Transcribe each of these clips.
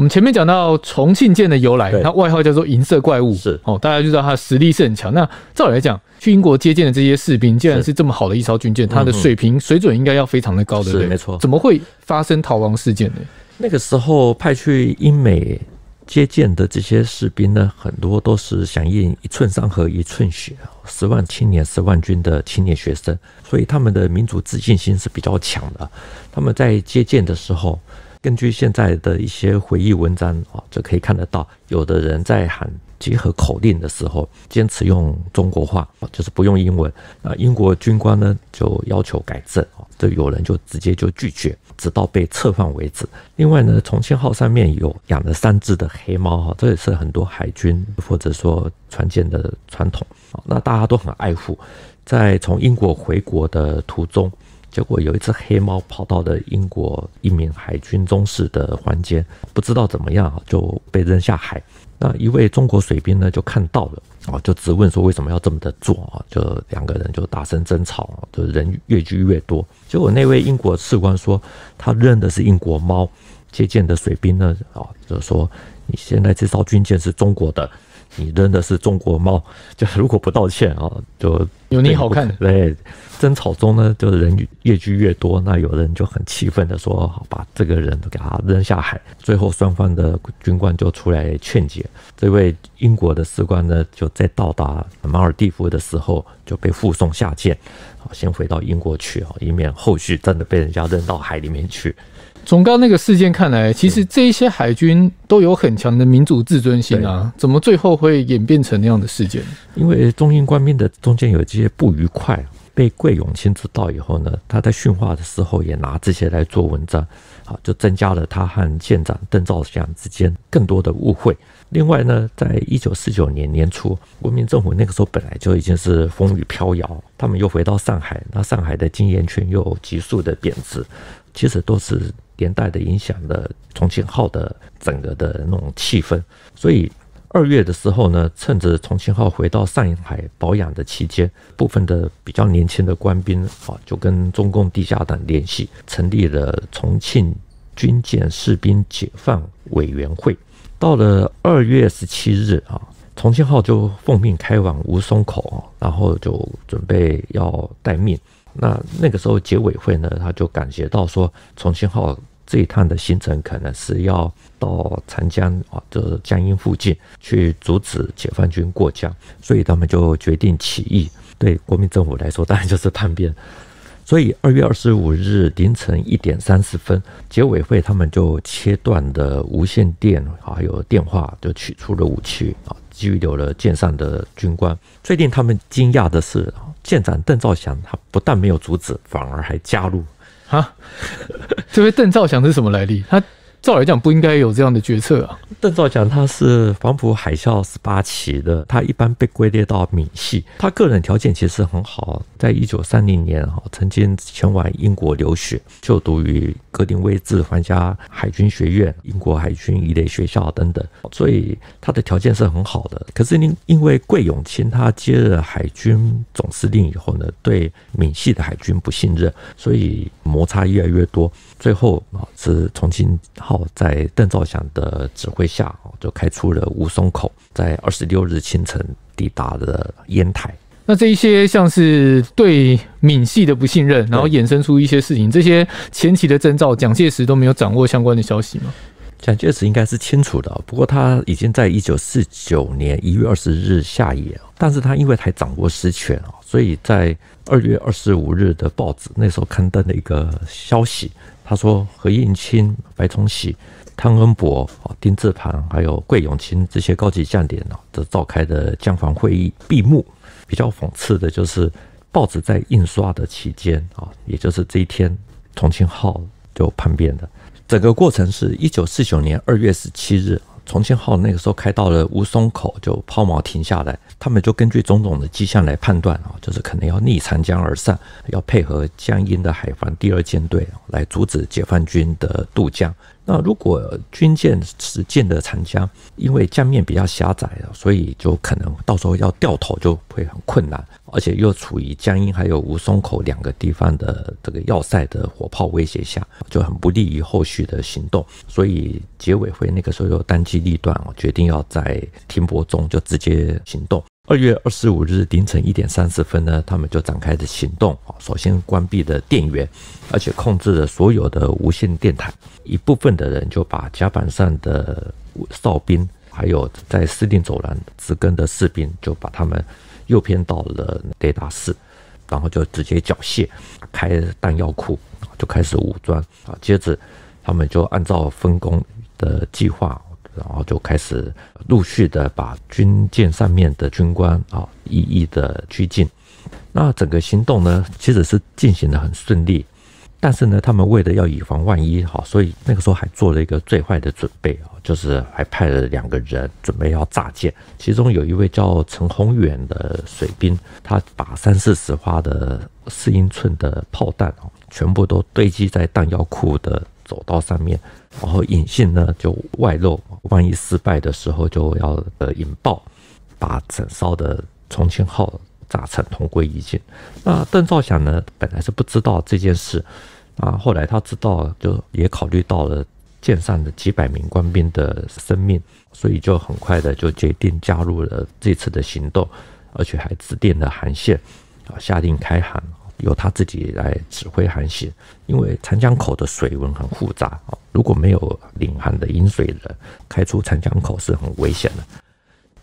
我们前面讲到重庆舰的由来，它外号叫做银色怪物，是哦，大家就知道它实力是很强。那照理来讲，去英国接见的这些士兵，既然是这么好的一艘军舰，它的水平水准应该要非常的高，对不对？没错。怎么会发生逃亡事件呢？那个时候派去英美接见的这些士兵呢，很多都是响应“一寸山河一寸血”，十万青年十万军的青年学生，所以他们的民族自信心是比较强的。他们在接见的时候。根据现在的一些回忆文章啊，就可以看得到，有的人在喊集合口令的时候，坚持用中国话，就是不用英文。那英国军官呢，就要求改正啊，这有人就直接就拒绝，直到被撤放为止。另外呢，重庆号上面有养了三只的黑猫哈，这也是很多海军或者说船舰的传统啊，那大家都很爱护。在从英国回国的途中。结果有一只黑猫跑到了英国一名海军中士的房间，不知道怎么样就被扔下海。那一位中国水兵呢就看到了啊，就质问说为什么要这么的做啊？就两个人就大声争吵，就人越聚越多。结果那位英国士官说他认的是英国猫，接见的水兵呢啊就说你现在这艘军舰是中国的。你扔的是中国猫，就是如果不道歉啊，就有你好看。对，争吵中呢，就是人越聚越多，那有人就很气愤的说：“把这个人都给他扔下海。”最后双方的军官就出来劝解。这位英国的士官呢，就在到达马尔蒂夫的时候就被护送下舰，好，先回到英国去啊，以免后续真的被人家扔到海里面去。从刚那个事件看来，其实这一些海军都有很强的民族自尊心啊，怎么最后会演变成那样的事件？因为中英官兵的中间有这些不愉快，被桂永清知道以后呢，他在训话的时候也拿这些来做文章，啊，就增加了他和舰长邓兆祥之间更多的误会。另外呢，在一九四九年年初，国民政府那个时候本来就已经是风雨飘摇，他们又回到上海，那上海的经验圈又急速的贬值，其实都是。连带的影响了重庆号的整个的那种气氛，所以二月的时候呢，趁着重庆号回到上海保养的期间，部分的比较年轻的官兵啊，就跟中共地下党联系，成立了重庆军舰士兵解放委员会。到了二月十七日啊，重庆号就奉命开往吴淞口，然后就准备要待命。那那个时候结委会呢，他就感觉到说重庆号。这一趟的行程可能是要到长江啊，就是江阴附近去阻止解放军过江，所以他们就决定起义。对国民政府来说，当然就是叛变。所以二月二十五日凌晨一点三十分，结委会他们就切断的无线电还有电话，就取出了武器啊，拘留了舰上的军官。最令他们惊讶的是，舰长邓兆祥他不但没有阻止，反而还加入。啊，这位邓兆祥是什么来历？他。照来讲不应该有这样的决策啊。邓兆祥他是黄埔海校十八期的，他一般被归列到闽系。他个人条件其实很好，在一九三零年哈曾经前往英国留学，就读于格林威治皇家海军学院、英国海军一类学校等等，所以他的条件是很好的。可是因因为桂永清他接了海军总司令以后呢，对闽系的海军不信任，所以摩擦越来越多。最后啊是重庆。号在邓兆祥的指挥下，就开出了吴淞口，在二十六日清晨抵达了烟台。那这一些像是对闽系的不信任，然后衍生出一些事情，这些前期的征兆，蒋介石都没有掌握相关的消息吗？蒋介石应该是清楚的，不过他已经在一九四九年一月二十日下野，但是他因为还掌握实权啊，所以在二月二十五日的报纸那时候刊登了一个消息。他说：“何应钦、白崇禧、汤恩伯、丁字盘，还有桂永清这些高级将领呢，这召开的江防会议闭幕。比较讽刺的就是，报纸在印刷的期间啊，也就是这一天，重庆号就叛变了。整个过程是一九四九年二月十七日。”重庆号那个时候开到了吴淞口，就抛锚停下来。他们就根据种种的迹象来判断啊，就是可能要逆长江而上，要配合江阴的海防第二舰队来阻止解放军的渡江。那如果军舰是建的长江，因为江面比较狭窄所以就可能到时候要掉头就会很困难，而且又处于江阴还有吴淞口两个地方的这个要塞的火炮威胁下，就很不利于后续的行动。所以结委会那个时候又当机立断，决定要在停泊中就直接行动。二月二十五日凌晨一点三十分呢，他们就展开的行动。首先关闭了电源，而且控制了所有的无线电台。一部分的人就把甲板上的哨兵，还有在司令走廊值更的士兵，就把他们诱骗到了雷达室，然后就直接缴械，开弹药库，就开始武装啊。接着他们就按照分工的计划。然后就开始陆续的把军舰上面的军官啊一一的拘禁。那整个行动呢，其实是进行的很顺利。但是呢，他们为了要以防万一，哈，所以那个时候还做了一个最坏的准备啊，就是还派了两个人准备要炸舰。其中有一位叫陈宏远的水兵，他把三四十发的四英寸的炮弹哦，全部都堆积在弹药库的走道上面。然后引信呢就外露，万一失败的时候就要呃引爆，把整艘的重庆号炸成同归于尽。那邓兆祥呢本来是不知道这件事，啊后来他知道，就也考虑到了舰上的几百名官兵的生命，所以就很快的就决定加入了这次的行动，而且还致电了航线，啊下令开航。由他自己来指挥航行，因为长江口的水文很复杂啊，如果没有领航的引水人，开出长江口是很危险的。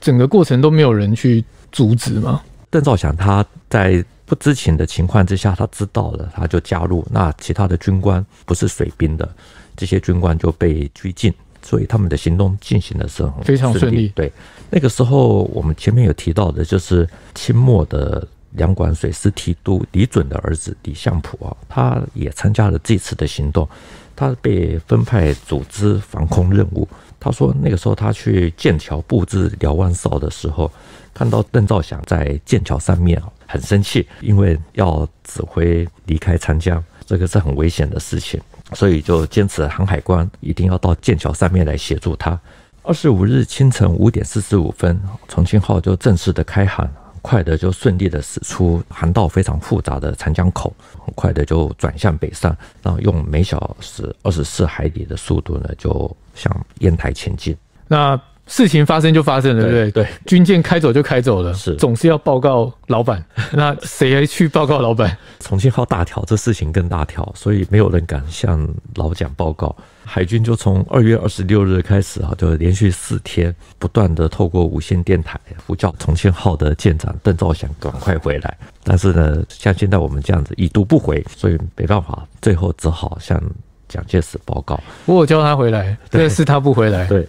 整个过程都没有人去阻止吗？邓兆祥他在不知情的情况之下，他知道了，他就加入。那其他的军官不是水兵的，这些军官就被拘禁，所以他们的行动进行的是很非常顺利。对，那个时候我们前面有提到的，就是清末的。两广水师提督李准的儿子李相普啊，他也参加了这次的行动。他被分派组织防空任务。他说，那个时候他去剑桥布置瞭望哨的时候，看到邓兆祥在剑桥上面啊，很生气，因为要指挥离开长江，这个是很危险的事情，所以就坚持航海官一定要到剑桥上面来协助他。二十五日清晨五点四十五分，重庆号就正式的开航。快的就顺利的驶出航道非常复杂的长江口，很快的就转向北上，然后用每小时二十四海里的速度呢，就向烟台前进。那事情发生就发生了，对不对？对，军舰开走就开走了，是总是要报告老板。那谁去报告老板？重庆号大条，这事情更大条，所以没有人敢向老蒋报告。海军就从二月二十六日开始啊，就连续四天不断的透过无线电台呼叫重庆号的舰长邓兆祥赶快回来。但是呢，像现在我们这样子已读不回，所以没办法，最后只好向蒋介石报告。我叫他回来，但是他不回来。对，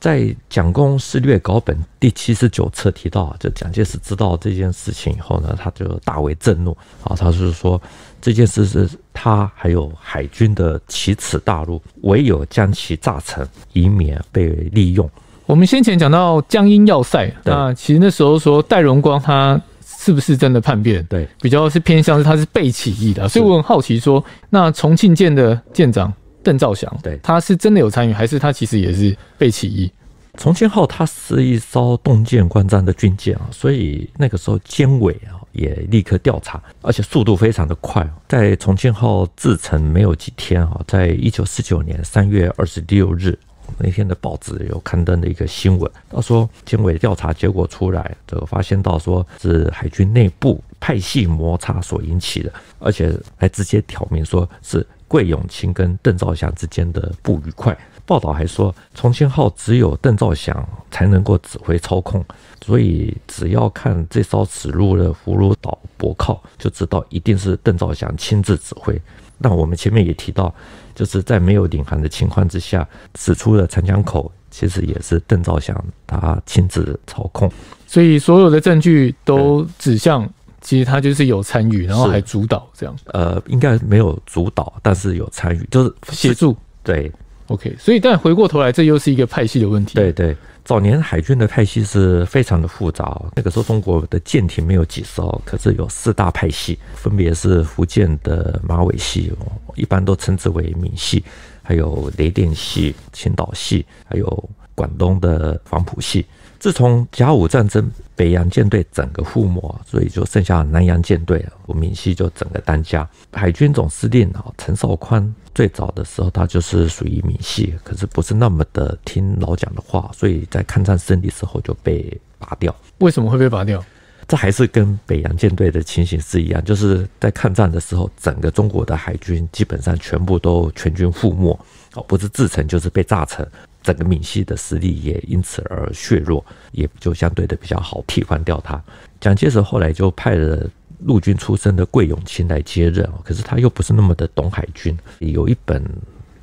在蒋公事略稿本第七十九册提到，就蒋介石知道这件事情以后呢，他就大为震怒啊，他是说。这件事是他还有海军的奇耻大辱，唯有将其炸沉，以免被利用。我们先前讲到江阴要塞，那其实那时候说戴荣光他是不是真的叛变？对，比较是偏向是他是被起义的，所以我很好奇说，那重庆舰的舰长邓兆祥，对，他是真的有参与，还是他其实也是被起义？重庆号它是一艘洞舰观战的军舰啊，所以那个时候监委啊。也立刻调查，而且速度非常的快。在重庆号制成没有几天啊，在一九四九年三月二十六日那天的报纸有刊登的一个新闻，他说监委调查结果出来，就发现到说是海军内部派系摩擦所引起的，而且还直接挑明说是桂永清跟邓兆祥之间的不愉快。报道还说，重庆号只有邓兆祥才能够指挥操控，所以只要看这艘驶入了葫芦岛泊靠，就知道一定是邓兆祥亲自指挥。那我们前面也提到，就是在没有领航的情况之下，驶出了长江口，其实也是邓兆祥他亲自操控。所以所有的证据都指向，其实他就是有参与，然后还主导这样。呃，应该没有主导，但是有参与，就是协助。对。OK，所以但回过头来，这又是一个派系的问题。对对，早年海军的派系是非常的复杂。那个时候中国的舰艇没有几艘，可是有四大派系，分别是福建的马尾系，一般都称之为闽系；还有雷电系、青岛系，还有广东的黄埔系。自从甲午战争，北洋舰队整个覆没，所以就剩下南洋舰队了。我闽系就整个单家。海军总司令啊，陈绍宽最早的时候，他就是属于闽系，可是不是那么的听老蒋的话，所以在抗战胜利时候就被拔掉。为什么会被拔掉？这还是跟北洋舰队的情形是一样，就是在抗战的时候，整个中国的海军基本上全部都全军覆没，哦，不是自沉就是被炸沉。整个闽系的实力也因此而削弱，也就相对的比较好替换掉他。蒋介石后来就派了陆军出身的桂永清来接任，可是他又不是那么的懂海军。有一本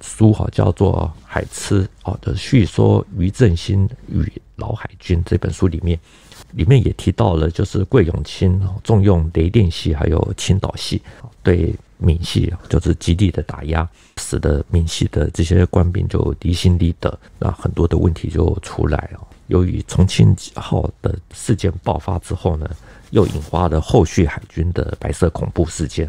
书哈叫做《海痴》哦的叙说于振兴与老海军这本书里面，里面也提到了，就是桂永清重用雷电系还有青岛系对。闽系就是极力的打压，使得闽系的这些官兵就离心离德，那很多的问题就出来了。由于重庆号的事件爆发之后呢，又引发了后续海军的白色恐怖事件。